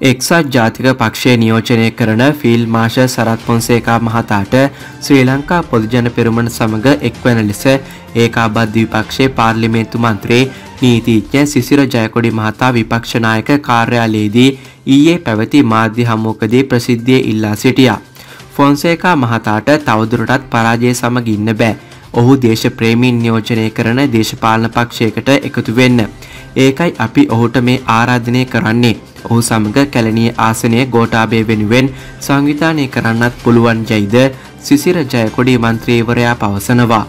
එක්සත් ජාතික පක්ෂය නියෝජනය කරන ෆිල් මාෂ සරත් පොන්සේකා මහතාට ශ්‍රී ලංකා පොදුජන පෙරුමන සමඟ එක්වන ලෙස ඒකාබද්ධ විපක්ෂයේ පාර්ලිමේන්තු මන්ත්‍රී නීතිඥ සිසිර ජයකොඩි මහතා විපක්ෂනායක කාර්යාලයේදී ඊයේ පැවති මාධ්‍ය හමුවකදී ප්‍රසිද්ධිය ඉල්ලා සිටියා. ෆොන්සේකා මහතාට තවදුරටත් පරාජය සමග ඉන්න බෑ. ඔහු දේශප්‍රේමීන් නියෝජනය කරන දේශපාලන පක්ෂයකට එකතු වෙන්න. ඒකයි අපි ඔහුට මේ ආරාධනය කරන්නේ. ඔහු සමග කැලණිය ආසනය ගෝඨාභය වෙනුවෙන් සංවිධානය කරන්නත් පුළුවන් යයිද සිසිර ජයකොඩි මන්ත්‍රීවරයා පවසනවා.